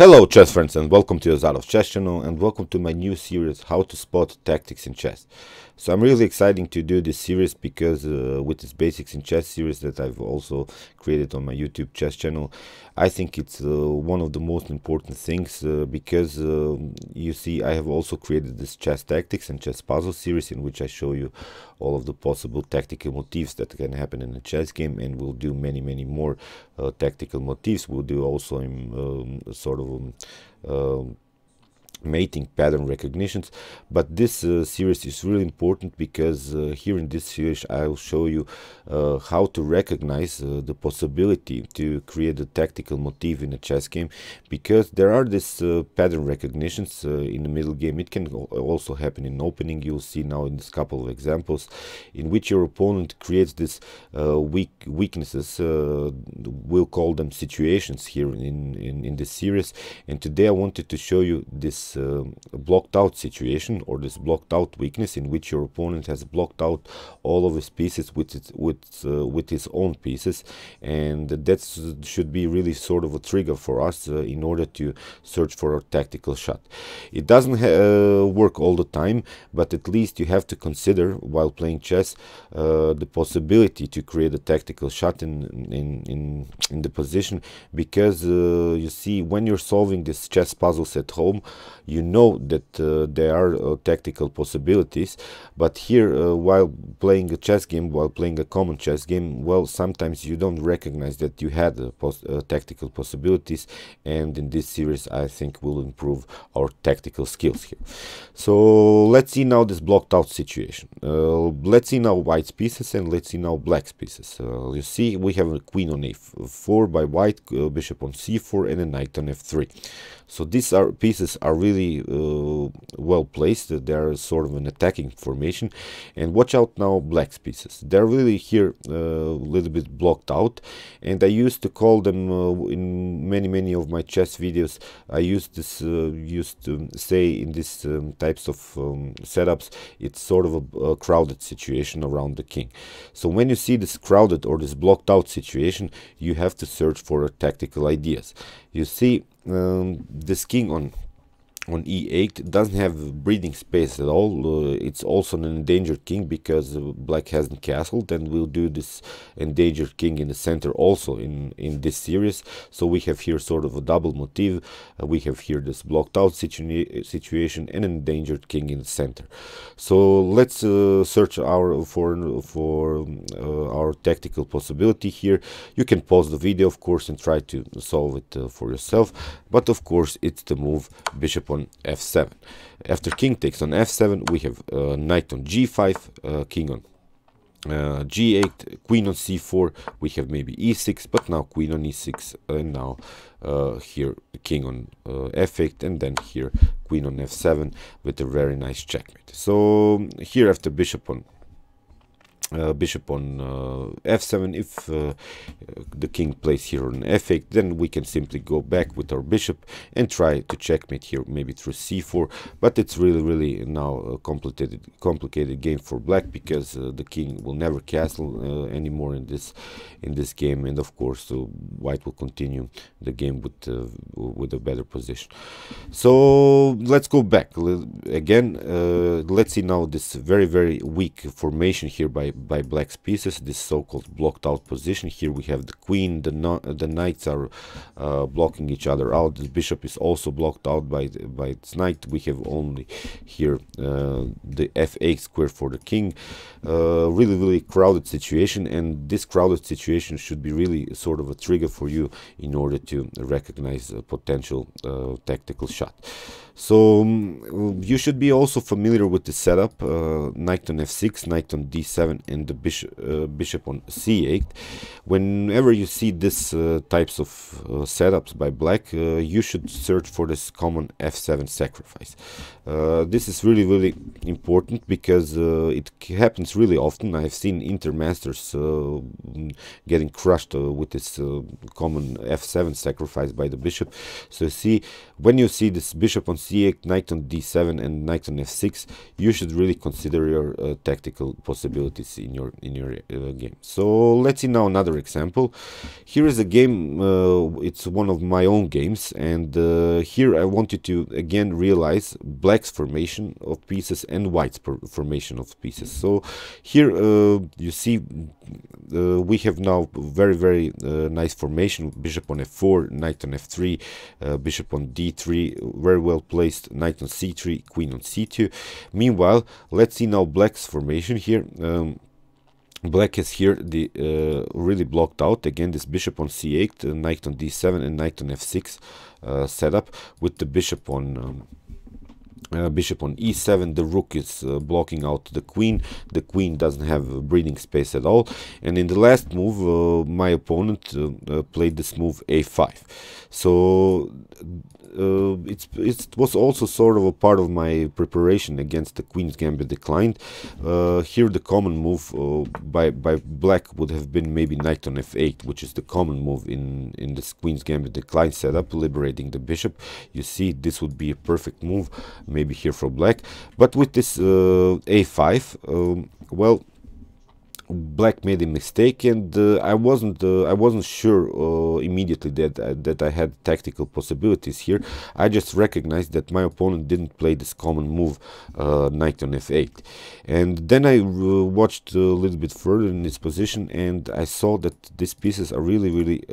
Hello chess friends and welcome to Jozarov Chess channel and welcome to my new series how to spot tactics in chess. So I'm really excited to do this series because uh, with this basics in chess series that I've also created on my YouTube chess channel, I think it's uh, one of the most important things uh, because uh, you see I have also created this chess tactics and chess puzzle series in which I show you all of the possible tactical motifs that can happen in a chess game and we'll do many many more uh, tactical motifs. We'll do also in um, sort of um, um mating pattern recognitions. But this uh, series is really important because uh, here in this series I'll show you uh, how to recognize uh, the possibility to create a tactical motif in a chess game. Because there are these uh, pattern recognitions uh, in the middle game. It can also happen in opening. You'll see now in this couple of examples in which your opponent creates this weak weaknesses we'll call them situations here in, in, in this series. And today I wanted to show you this uh, blocked out situation or this blocked out weakness in which your opponent has blocked out all of his pieces with its, with uh, with his own pieces. And that should be really sort of a trigger for us uh, in order to search for a tactical shot. It doesn't uh, work all the time but at least you have to consider while playing chess uh, the possibility to create a tactical shot in in in, in the position. Because uh, you see when you're solving these chess puzzles at home you know that uh, there are uh, tactical possibilities but here uh, while playing a chess game while playing a common chess game well sometimes you don't recognize that you had pos tactical possibilities and in this series I think we'll improve our tactical skills here. So let's see now this blocked out situation. Uh, let's see now white's pieces and let's see now black's pieces. Uh, you see we have a queen on a4 by white uh, bishop on c4 and a knight on f3 so these are pieces are really uh, well placed. They are sort of an attacking formation. And watch out now black's pieces. They're really here uh, a little bit blocked out. And I used to call them uh, in many, many of my chess videos. I used this, used to say in these um, types of um, setups, it's sort of a, a crowded situation around the king. So when you see this crowded or this blocked out situation, you have to search for tactical ideas. You see um, this king on on e8 doesn't have breathing space at all. Uh, it's also an endangered king because black hasn't castled and we'll do this endangered king in the center also in in this series. So we have here sort of a double motif uh, we have here this blocked out situa situation and an endangered king in the center. So let's uh, search our for for uh, our tactical possibility here. You can pause the video of course and try to solve it uh, for yourself. But of course it's the move bishop on f7. After king takes on f7, we have uh, knight on g5, uh, king on uh, g8, queen on c4, we have maybe e6, but now queen on e6, and now uh, here king on uh, f8, and then here queen on f7 with a very nice checkmate. So here after bishop on uh, bishop on uh, f7 if uh, the king plays here on f8 then we can simply go back with our bishop and try to checkmate here maybe through c4 but it's really really now a complicated complicated game for black because uh, the king will never castle uh, anymore in this in this game. And of course uh, white will continue the game with with a better position. So let's go back. Again let's see now this very very weak formation here by by black's pieces, this so-called blocked out position. Here we have the queen, the, no the knights are uh, blocking each other out. The bishop is also blocked out by, the, by its knight. We have only here uh, the f8 square for the king. Uh, really, really crowded situation and this crowded situation should be really sort of a trigger for you in order to recognize a potential uh, tactical shot. So um, you should be also familiar with the setup, uh, knight on f6, knight on d7 and the bishop, uh, bishop on c8. Whenever you see these uh, types of uh, setups by black, uh, you should search for this common f7 sacrifice. Uh, this is really, really important because it happens really often. I've seen intermasters getting crushed with this common f7 sacrifice by the bishop. So see, when you see this bishop on c8, knight on d7 and knight on f6, you should really consider your uh, tactical possibilities in your in your uh, game. So let's see now another example. Here is a game, uh, it's one of my own games, and uh, here I want you to again realize black's formation of pieces and white's formation of pieces. So here uh, you see uh, we have now very very nice formation, bishop on f4, knight on f3, bishop on d3, very well placed, knight on c3, queen on c2. Meanwhile, let's see now black's formation here. Um, black is here the uh, really blocked out. Again this bishop on c8 uh, knight on d7 and knight on f6 uh, setup with the bishop on um, uh, bishop on e7 the rook is uh, blocking out the queen. The queen doesn't have breathing space at all. And in the last move uh, my opponent uh, played this move a5 so uh, it's it was also sort of a part of my preparation against the Queen's Gambit declined. Uh, here the common move uh, by by Black would have been maybe Knight on f8, which is the common move in in this Queen's Gambit decline setup, liberating the bishop. You see, this would be a perfect move, maybe here for Black. But with this uh, a5, um, well, Black made a mistake, and uh, I wasn't uh, I wasn't sure uh, immediately that uh, that I had tactical possibilities here. I just recognized that my opponent didn't play this common move, uh, knight on f8, and then I uh, watched a little bit further in this position, and I saw that these pieces are really really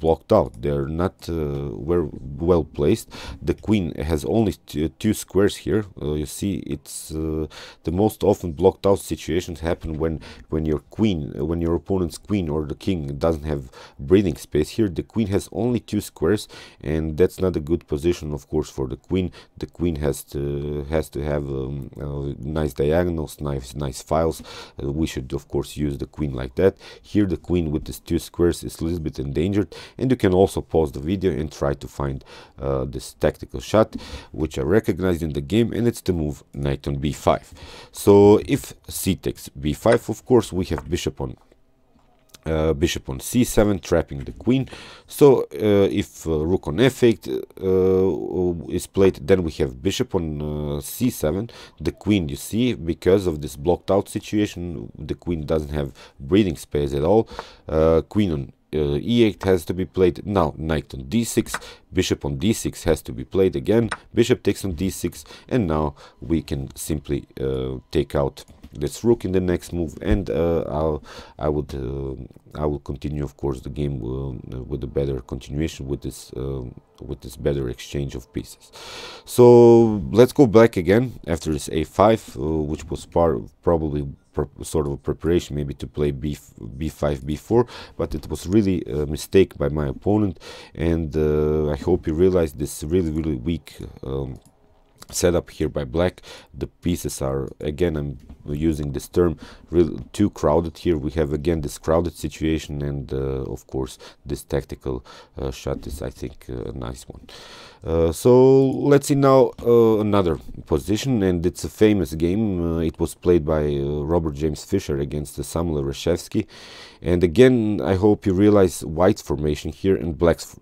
blocked out. They're not very well placed. The queen has only two squares here. you see, it's the most often blocked out situations happen when when you're queen, uh, when your opponent's queen or the king doesn't have breathing space here, the queen has only two squares, and that's not a good position, of course, for the queen. The queen has to has to have um, uh, nice diagonals, nice nice files. Uh, we should, of course, use the queen like that. Here, the queen with these two squares is a little bit endangered, and you can also pause the video and try to find uh, this tactical shot, which I recognized in the game, and it's the move knight on b5. So if c takes b5, of course, we have bishop on uh, bishop on c7 trapping the queen. So uh, if uh, rook on f8 uh, is played then we have bishop on uh, c7 the queen you see because of this blocked out situation the queen doesn't have breathing space at all. Uh, queen on e8 has to be played. Now knight on d6 bishop on d6 has to be played again. Bishop takes on d6 and now we can simply take out this rook in the next move. And uh, I'll, I would uh, I will continue of course the game uh, with a better continuation with this with this better exchange of pieces. So let's go back again after this a5 which was part probably sort of a preparation maybe to play b b5 b4 but it was really a mistake by my opponent. And uh, i hope you realize this really really weak um, setup here by black. The pieces are again i'm using this term real too crowded here. We have again this crowded situation and uh, of course this tactical uh, shot is i think uh, a nice one. Uh, so let's see now uh, another position and it's a famous game. Uh, it was played by robert james fischer against samuel reshevsky and again i hope you realize white's formation here and black's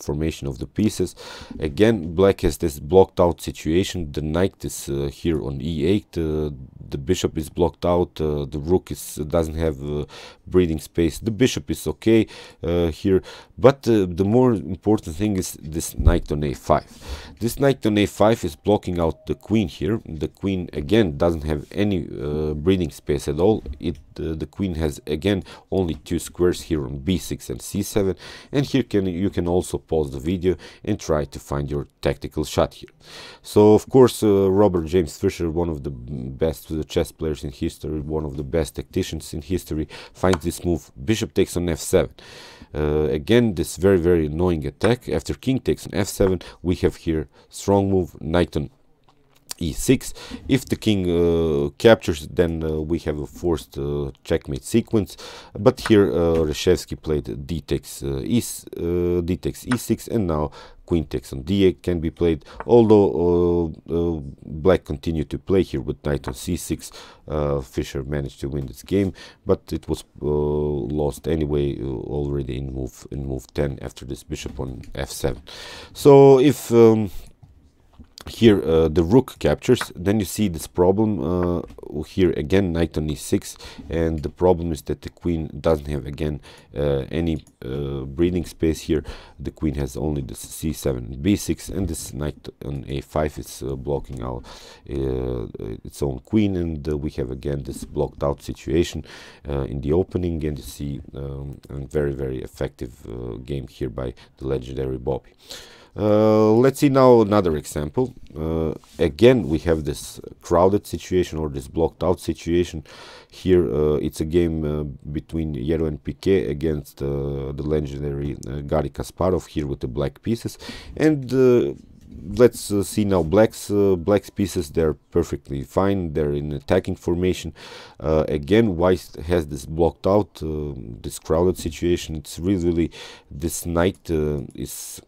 formation of the pieces. Again black has this blocked out situation. The knight is here on e8 the bishop is blocked out uh, the rook is doesn't have uh, breathing space. The bishop is okay uh, here. But the more important thing is this knight on a5 this knight on a5 is blocking out the queen here. The queen again doesn't have any breathing space at all. It the queen has again only two squares here on b6 and c7 and here can you can also pause the video and try to find your tactical shot here. So of course robert james fischer one of the best chess players in history one of the best tacticians in history finds this move. Bishop takes on f7 uh, again this very very annoying attack. After king takes on f7 we have here strong move knight on e6 if the king uh, captures then uh, we have a forced uh, checkmate sequence. But here uh, Reshevsky played d takes uh, e uh, d takes e6 and now queen takes on d8 can be played. Although black continued to play here with knight on c6 Fischer managed to win this game but it was lost anyway already in move in move 10 after this bishop on f7 so if um, here uh, the rook captures then you see this problem uh, here again knight on e6 and the problem is that the queen doesn't have again uh, any uh, breathing space here. The queen has only the c7 b6 and this knight on a5 is uh, blocking out uh, its own queen and we have again this blocked out situation in the opening and you see um, a very very effective game here by the legendary Bobby let's see now another example. Uh, again, we have this crowded situation or this blocked out situation. Here, uh, it's a game uh, between Jeroen Piket against uh, the legendary Garry Kasparov here with the black pieces. And let's uh, see now black's uh, black's pieces they're perfectly fine they're in attacking formation uh, again white has this blocked out this crowded situation it's really, really this knight is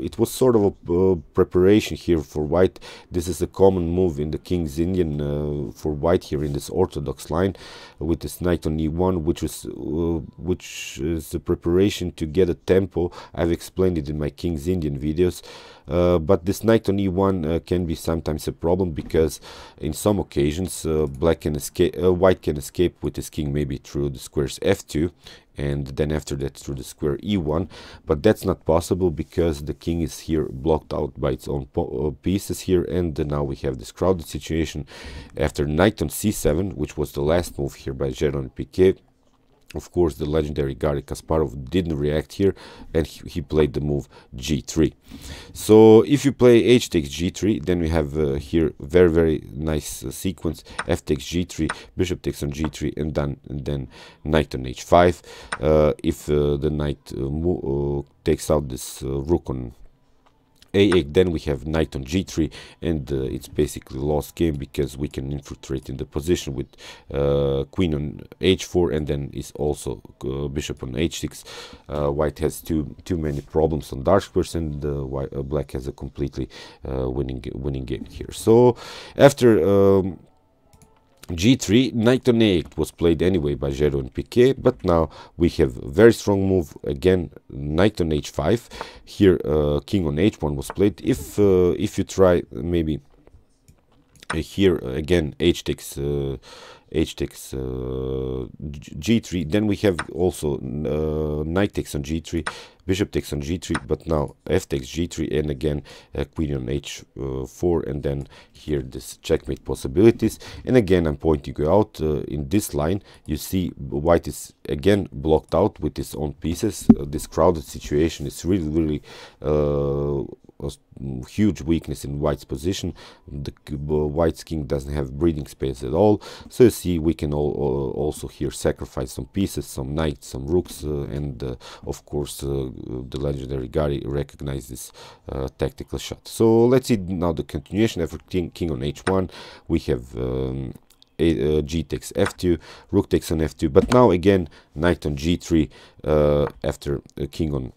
it was sort of a uh, preparation here for white. This is a common move in the King's Indian uh, for white here in this orthodox line with this knight on e1, which is uh, which is a preparation to get a tempo. I've explained it in my King's Indian videos. Uh, but this knight on e1 uh, can be sometimes a problem because in some occasions uh, black can escape, white can escape with his king maybe through the squares f2 and then after that through the square e1 but that's not possible because the king is here blocked out by its own uh, pieces here and now we have this crowded situation. After knight on c7 which was the last move here by Jeroen Piket of course, the legendary Garry Kasparov didn't react here and he, he, played the move g3. So if you play h takes g3, then we have uh, here very, very nice uh, sequence. f takes g3, bishop takes on g3, and then, and then knight on h5. Uh, if uh, the knight uh, uh, takes out this rook on a8 then we have knight on g3 and uh, it's basically lost game because we can infiltrate in the position with uh, queen on h4 and then is also uh, bishop on h6 uh, white has too too many problems on dark squares and uh, white, uh, black has a completely winning winning game here. So after um, g3 knight on a8 was played anyway by Jeroen Piket but now we have very strong move again knight on h5 here uh, king on h1 was played. If uh, if you try maybe uh, here again h takes uh, h takes uh, g3 then we have also uh, knight takes on g3 bishop takes on g3 but now f takes g3 and again uh, queen on h4 and then here this checkmate possibilities. And again i'm pointing you out uh, in this line you see white is again blocked out with his own pieces. Uh, this crowded situation is really really uh, a huge weakness in white's position. The white's king doesn't have breathing space at all. So you see we can all, also here sacrifice some pieces some knights some rooks uh, and uh, of course uh, the legendary Garry recognizes uh, tactical shot. So let's see now the continuation after king, king on h1 we have um, a, uh, g takes f2 rook takes on f2 but now again knight on g3 uh, after uh, king on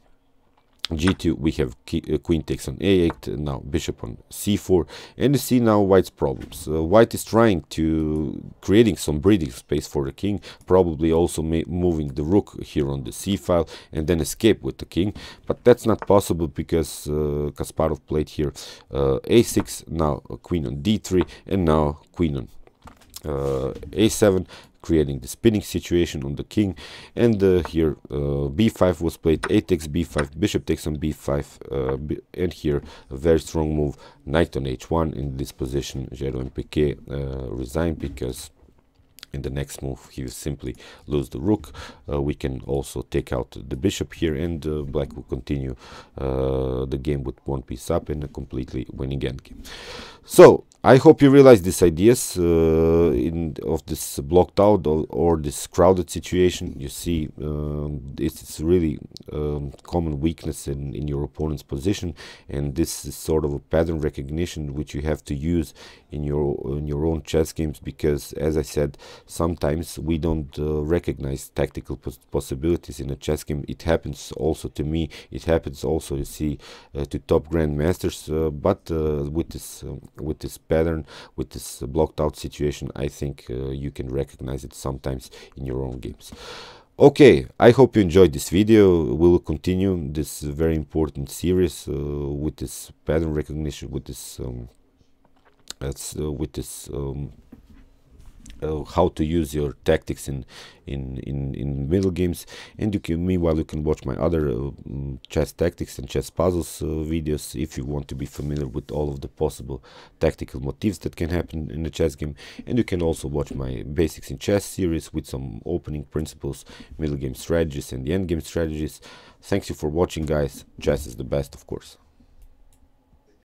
g2 we have uh, queen takes on a8 now bishop on c4 and you see now white's problems. Uh, white is trying to creating some breathing space for the king probably also moving the rook here on the c file and then escape with the king but that's not possible because uh, kasparov played here uh, a6 now queen on d3 and now queen on uh, a7 creating the spinning situation on the king. And uh, here uh, b5 was played a takes b5 bishop takes on b5 uh, and here a very strong move knight on h1 in this position Jeroen Piket resigned because in the next move he will simply lose the rook. Uh, we can also take out the bishop here and uh, black will continue uh, the game with one piece up and a completely winning endgame so I hope you realize these ideas uh, in of this blocked out or, or, this crowded situation. You see, um, it's really um, common weakness in, in your opponent's position, and this is sort of a pattern recognition which you have to use in your in your own chess games because, as I said, sometimes we don't uh, recognize tactical pos possibilities in a chess game. It happens also to me. It happens also, you see, uh, to top grandmasters. Uh, but uh, with this um, with this pattern with this blocked out situation I think uh, you can recognize it sometimes in your own games. Okay i hope you enjoyed this video. We will continue this very important series uh, with this pattern recognition with this um, uh, with this um, uh, how to use your tactics in in in in middle games. And you can meanwhile you can watch my other uh, mm, chess tactics and chess puzzles uh, videos if you want to be familiar with all of the possible tactical motifs that can happen in a chess game. And you can also watch my basics in chess series with some opening principles middle game strategies and the end game strategies. Thanks you for watching guys. Chess is the best of course